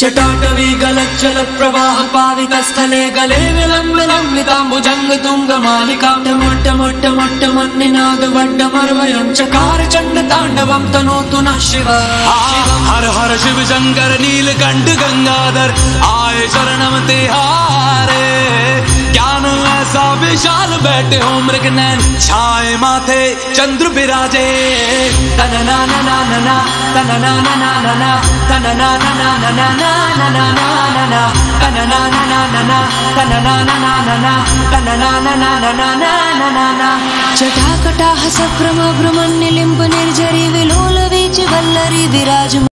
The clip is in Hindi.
चटाटवी गलच्चल प्रवाह पावितस्थले गले विलम्बिताम्बुजङ्ग तुङ्गमालिकां टमट्टमट्टमट्टमट्टमट्टमट्टमर्वयं चकार चण्डताण्डवं तनोतु नः शिव। हर हर शिव शङ्कर नीलकण्ठ गंगाधर आय ते हारे। ज्ञान ऐसा विशाल बैठे हो मृग नैन छाए माथे चंद्र बिराजे। ना, ना ना ना జటాకటాహ సక్రమ భ్రమణి లింబ నిర్జరి విలోల వీచి వల్లరి విరాజ